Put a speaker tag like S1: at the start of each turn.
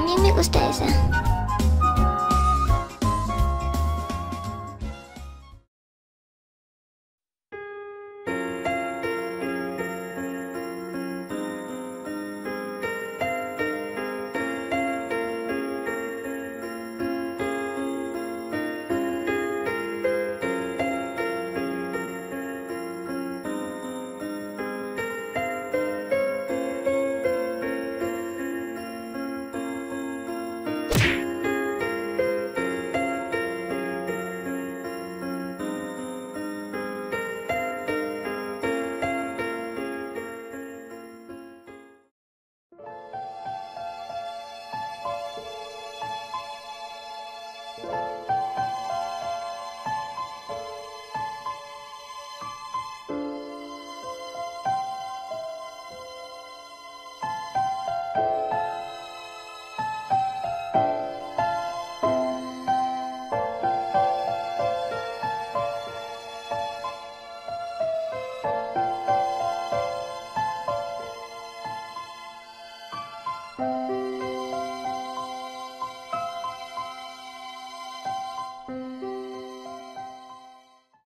S1: También me gusta esa. Música